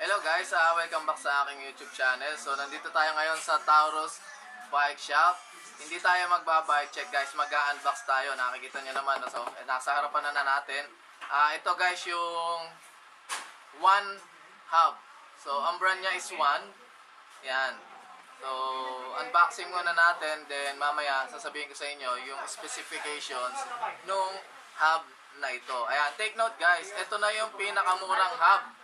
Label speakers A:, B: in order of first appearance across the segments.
A: Hello guys, uh, welcome back sa aking YouTube channel. So nandito tayo ngayon sa Taurus Bike Shop. Hindi tayo magbabike check guys, mag-unbox tayo. Nakikita nyo naman, so eh, nasa harapan na, na natin. Ah, ito guys yung One Hub. So ang brand niya is One. Yan. So unboxing muna natin, then mamaya sasabihin ko sa inyo yung specifications nung hub na ito. Ayan, take note guys, ito na yung pinakamurang hub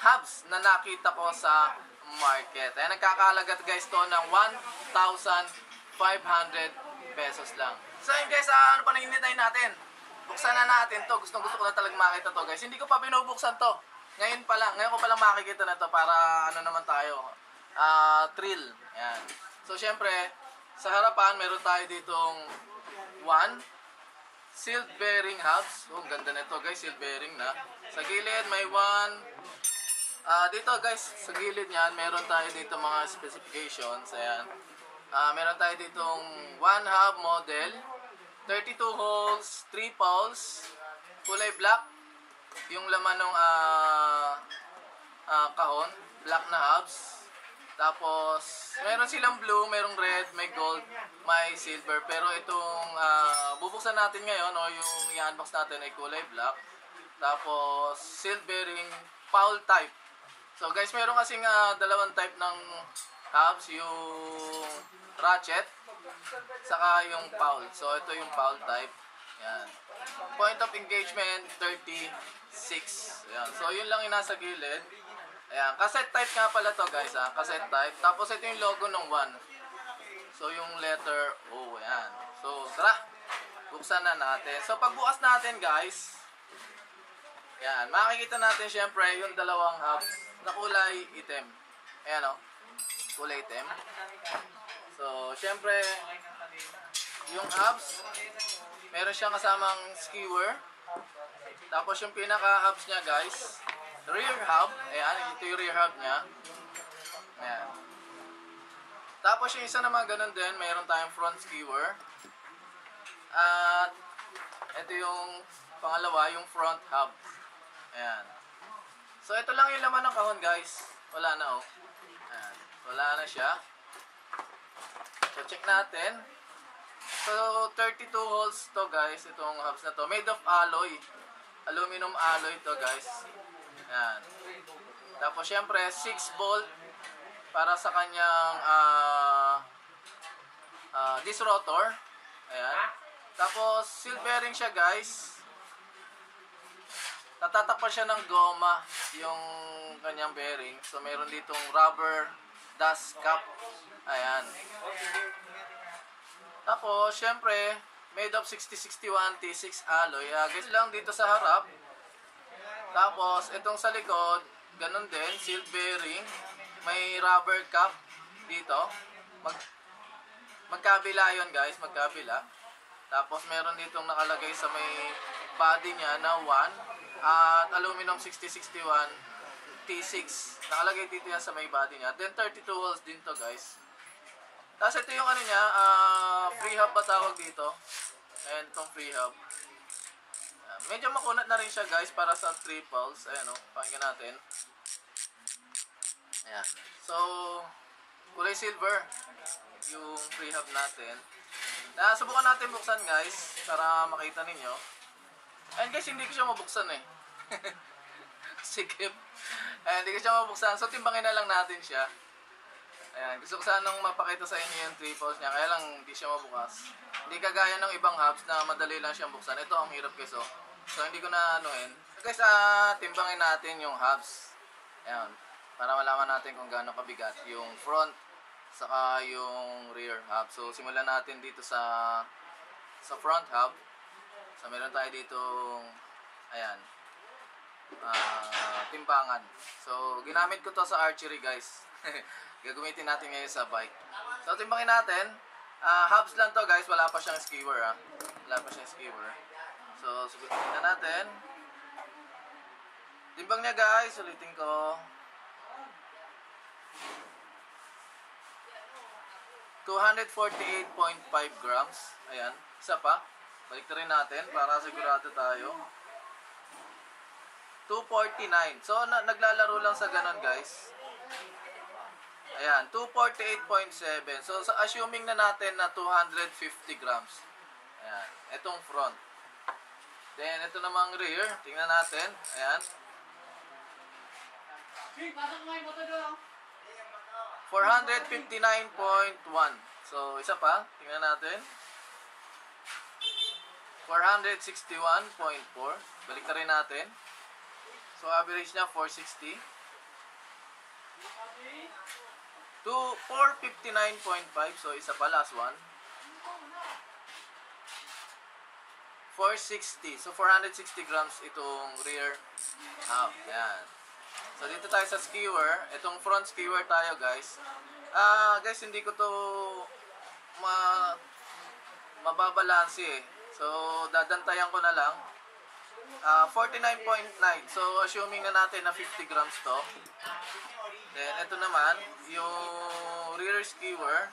A: hubs na nakita ko sa market. Ayan, nagkakalagat guys to ng 1,500 pesos lang. So yun guys, ah, ano pa nahinintay natin? Buksan na natin to. Gusto gusto ko na talagang makita to guys. Hindi ko pa binubuksan to. Ngayon pa lang. Ngayon ko pa lang makikita na to para ano naman tayo. Ah, thrill. Ayan. So syempre, sa harapan meron tayo ditong one sealed bearing hubs. Oh, ang ganda nito guys, sealed bearing na. Sa gilid may one Ah, dito guys, sa gilid niyan, meron tayo dito mga specifications. Ayan. Ah, meron tayo ditong one hub model, 32 holes, 3 poles, kulay black. Yung laman ng ah ah, kahon, black na hubs. Tapos, meron silang blue, merong red, may gold, may silver. Pero itong ah, bubuksan natin ngayon, o yung i-unbox natin ay kulay black. Tapos, sealed bearing, foul type. So guys, meron kasing ah, dalawang type ng hubs, yung ratchet, saka yung foul. So ito yung foul type. Yan. Point of engagement, 36. Yan. So yun lang yung nasa gilid. Ayan. Cassette type nga pala to guys ha. Cassette type. Tapos ito yung logo ng one. So yung letter O. Ayan. So tara. Buksan na natin. So pagbukas natin guys. Yan. Makikita natin syempre yung dalawang hubs na kulay itim. Ayan o. Kulay itim. So, syempre, yung hubs, meron siyang kasamang skewer. Tapos yung pinaka-hubs niya guys, rear hub. Ayan, ito yung rear hub niya. Ayan. Tapos yung isa naman ganun din, meron tayong front skewer. At ito yung pangalawa, yung front hub. Ayan. So, ito lang yung laman ng kahon, guys. Wala na, oh. Ayan. Wala na siya. So, check natin. So, 32 holes to, guys. Itong hubs na to. Made of alloy. Aluminum alloy to, guys. Ayan. Tapos, syempre, 6 bolt para sa kanyang ah ah, disc rotor. Ayan. Tapos, seal bearing siya, guys. Natatakpan siya ng goma yung kanyang bearing. So, meron ditong rubber dust cap. Ayan. Tapos, syempre, made of 6061 T6 alloy. Uh, guys lang dito sa harap. Tapos, itong sa likod, ganun din, sealed bearing. May rubber cap dito. Mag magkabila yon guys, magkabila. Tapos, meron ditong nakalagay sa may body niya na 1 at aluminum 6061 T6. Nakalagay dito yan sa may body niya. Then 32 holes din to guys. Tapos ito yung ano niya, ah, free hub ba tawag dito? Ayan, itong free hub. Medyo makunat na rin siya guys para sa triples. Ayan o, pakinggan natin. Ayan. So, kulay silver yung free hub natin. Na subukan natin buksan guys para makita ninyo. Ayan guys, hindi ko siya mabuksan eh. Sikip. Ayan, hindi ko siya mabuksan. So, timbangin na lang natin siya. Ayan, gusto ko sanang mapakita sa inyo yung triples niya. Kaya lang, hindi siya mabukas. Hindi kagaya ng ibang hubs na madali lang siyang buksan. Ito, ang hirap guys, oh. So, hindi ko na anuhin. So, guys, ah, timbangin natin yung hubs. Ayan, para malaman natin kung gaano kabigat yung front saka yung rear hub. So, simulan natin dito sa sa front hub. So, meron tayo dito, ayan, ah, timbangan. So, ginamit ko to sa archery, guys. Gagamitin natin ngayon sa bike. So, timbangin natin. Ah, hubs lang to, guys. Wala pa siyang skewer, ah. Wala pa siyang skewer. So, subutin na natin. Timbang niya, guys. Ulitin ko. 248.5 grams. Ayan. Isa pa. Balik na rin natin para sigurado tayo. 249. So, na, naglalaro lang sa ganun, guys. Ayan, 248.7. So, sa assuming na natin na 250 grams. Ayan, itong front. Then, ito namang rear. Tingnan natin. Ayan. 459.1. So, isa pa. Tingnan natin. 461.4. Balik na rin natin. So, average niya 460. To 459.5. So, isa pa. Last one. 460. So, 460 grams itong rear half. Yan. So, dito tayo sa skewer. Itong front skewer tayo, guys. Ah, guys, hindi ko to ma mababalansi eh. So, dadantayan ko na lang. Ah, 49.9. So, assuming na natin na 50 grams to. Then, ito naman, yung rear skewer.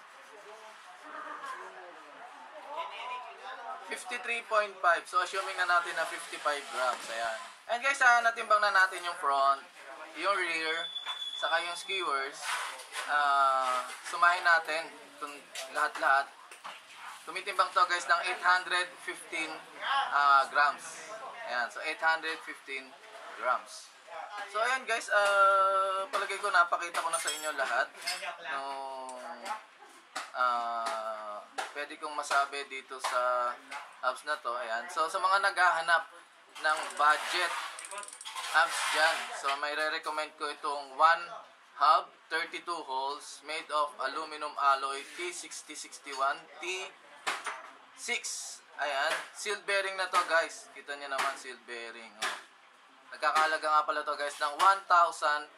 A: 53.5. So, assuming na natin na 55 grams. Ayan. And guys, ah, natimbang na natin yung front, yung rear, saka yung skewers. Ah, sumahin natin lahat-lahat. Tumitimbang to guys ng 815 ah, grams. Ayan, so 815 grams. So ayan guys, ah, palagay ko napakita ko na sa inyo lahat nung ah, pwede kong masabi dito sa apps na to. Ayan. So sa mga naghahanap ng budget hubs dyan. So may re-recommend ko itong one hub 32 holes made of aluminum alloy T6061 T6 ayan sealed bearing na to guys. Kita niyo naman sealed bearing oh. nagkakalaga nga pala to guys ng 1,500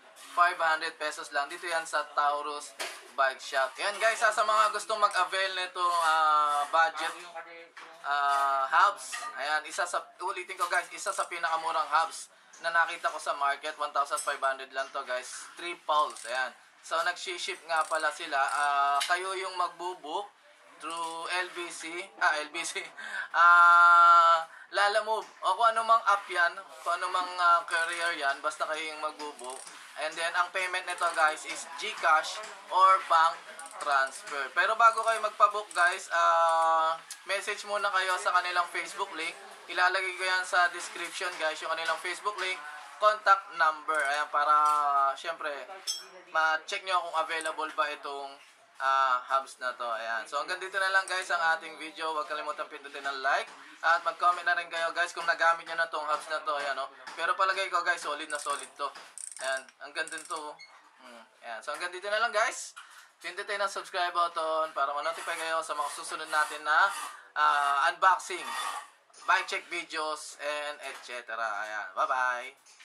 A: pesos lang. Dito yan sa Taurus Bike Shop. Yan guys ah, sa mga gustong mag-avail nito ah, budget ah, hubs. Ayan isa sa ulitin ko guys isa sa pinakamurang hubs na nakita ko sa market. 1,500 lang to guys. 3 poles ayan. So nag-ship nga pala sila. Ah, kayo yung magbubook through LBC ah LBC ah Lala Move. O kung ano mang app yan kung ano mang ah, career yan basta kayo yung magbubook and then ang payment nito guys is GCash or bank transfer. Pero bago kayo magpabook guys ah message muna kayo sa kanilang Facebook link. Ilalagay ko yan sa description guys yung kanilang Facebook link. Contact number. Ayan para syempre ma-check nyo kung available ba itong ah, hubs na to. Ayan. So hanggang dito na lang guys ang ating video. Huwag kalimutan pindutin ng like at mag-comment na rin kayo guys kung nagamit nyo na tong hubs na to. Ayan, oh. Pero palagay ko guys, solid na solid to. Ayan. Hanggang din to. oh. Hmm. Ayan. So hanggang dito na lang guys. Pindutin ang subscribe button para ma-notify kayo sa mga susunod natin na ah, unboxing, bike check videos, and etc. Ayan. Bye-bye.